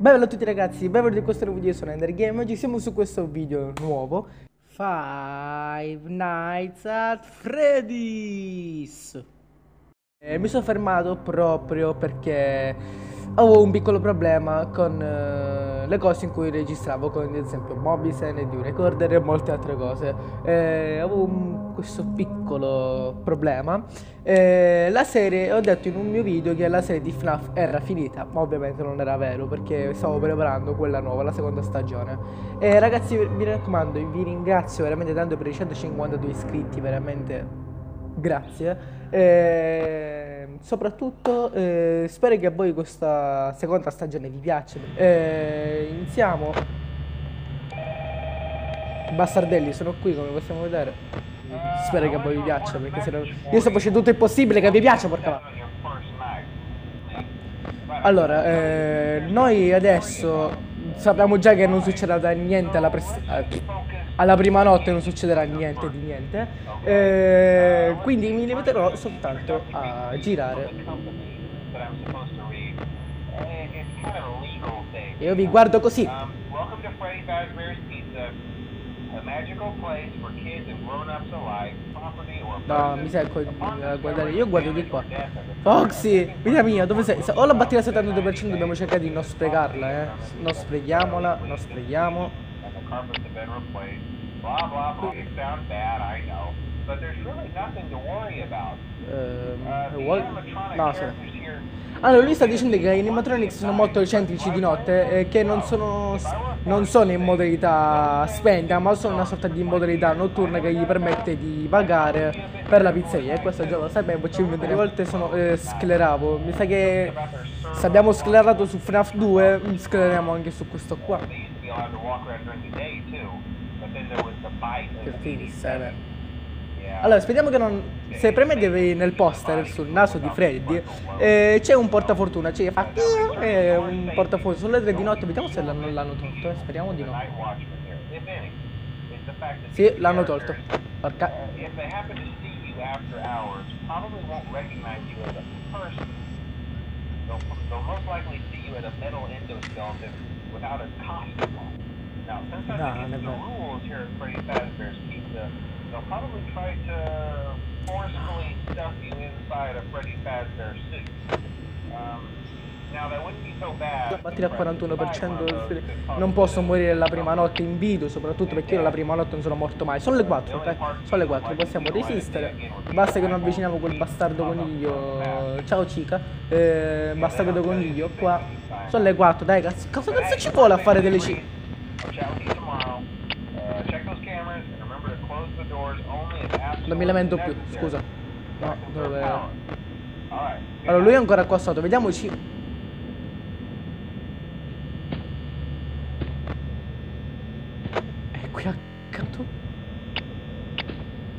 Bella a tutti ragazzi, benvenuti in questo nuovo video, sono Ender Game. Oggi siamo su questo video nuovo Five Nights at Freddy's. E Mi sono fermato proprio perché avevo un piccolo problema con uh, le cose in cui registravo, come ad esempio Mobisen, di Recorder e molte altre cose. Eh, avevo un, questo piccolo problema. Eh, la serie, ho detto in un mio video che la serie di FNAF era finita, ma ovviamente non era vero perché stavo preparando quella nuova, la seconda stagione. E ragazzi, mi raccomando, vi ringrazio veramente tanto per i 152 iscritti, veramente grazie. E soprattutto eh, spero che a voi questa seconda stagione vi piaccia. Eh, iniziamo. Bastardelli sono qui come possiamo vedere. Spero che a voi vi piaccia perché se no... Io sto facendo tutto il possibile che vi piaccia, porca Allora, eh, noi adesso sappiamo già che non succederà niente alla, alla, prima notte, non succederà niente di niente. Eh, quindi mi limiterò soltanto a girare. Io vi guardo così. No, mi secco a guardare. Io guardo di qua. Foxy, vita mia, dove sei? Ho la batteria al 72%, dobbiamo cercare di non sprecarla, eh. Non sprechiamola, non sprechiamo. Blah blah blah. It sounds bad, I know. Um, uh, animatronic no, here allora, lui sta dicendo che gli animatronics sono molto eccentrici di notte e che non sono, non sono in modalità spenta, ma sono una sorta di modalità notturna che gli permette di pagare per la pizzeria. E questo già lo sapevo, ci delle volte sono, eh, scleravo. Mi sa che se abbiamo sclerato su FNAF 2, sclereremo anche su questo qua. Che fini, allora, speriamo che non... Se premete nel poster sul naso di Freddy, eh, c'è un portafortuna, cioè fa... Eh, un portafortuna. Sono le tre di notte, vediamo se non l'hanno tolto, eh. speriamo di no. Sì, l'hanno tolto. Porca... I no, the rules here try to forcefully stuff you inside a Freddy Fazbear suit. Um, La batteria al 41% non posso morire la prima notte in video soprattutto perché io la prima notte non sono morto mai. Sono le 4 ok sono le 4 possiamo resistere. basta che non avviciniamo quel bastardo coniglio. ciao cica eh, bastardo coniglio qua. sono le 4 dai cazzo, cosa cazzo ci vuole a fare delle c Non mi lamento più, scusa. No, dove... Allora, lui è ancora qua sotto, vediamoci. È qui accanto.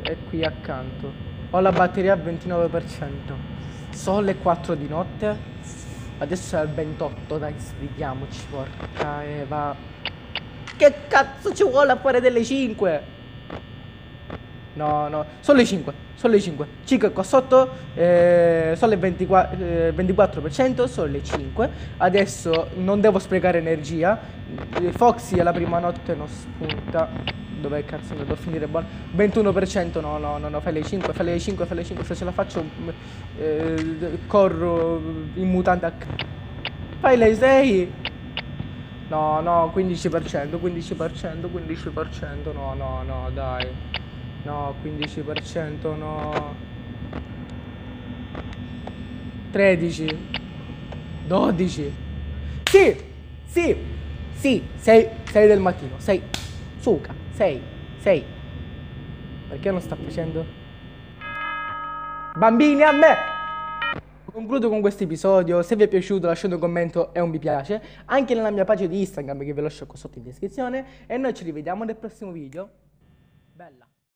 È qui accanto. Ho la batteria al 29%. Sono le 4 di notte. Adesso è al 28, dai, sbrighiamoci, porca Eva. Che cazzo ci vuole a fare delle 5? No, no, sono le 5, sono le 5. 5 qua sotto, eh, sono le 24, eh, 24%, sono le 5. Adesso non devo sprecare energia. Foxy alla prima notte non spunta. Dov'è cazzo devo finire buono? 21%, no, no, no, no, fai le 5, fai le 5, fai le 5. Se ce la faccio, eh, corro in mutante. Fai le 6. No, no, 15%, 15%, 15%, no, no, no, dai. No, 15%, no. 13. 12. Sì! Sì! Sì, 6, 6 del mattino. 6. Suca, 6. 6. Perché non sta facendo? Bambini a me! Concludo con questo episodio, se vi è piaciuto lasciate un commento e un mi piace, anche nella mia pagina di Instagram che lo lascio qua sotto in descrizione e noi ci rivediamo nel prossimo video. Bella!